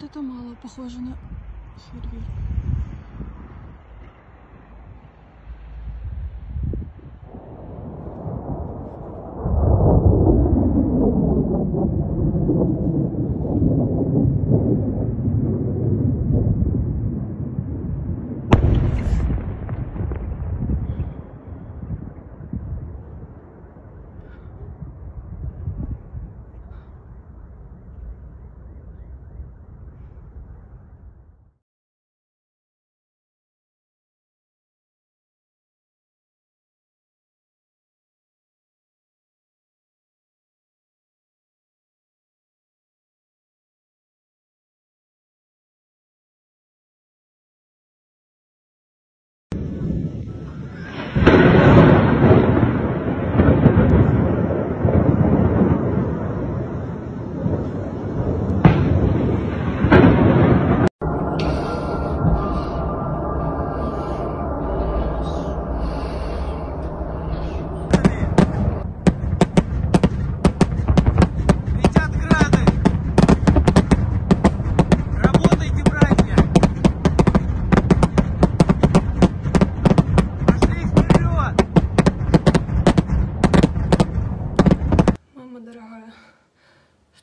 вот это мало похоже на фейерверк.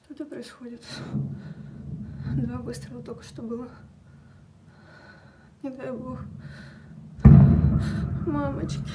Что это происходит? Два выстрела только что было. Не дай бог. Мамочки.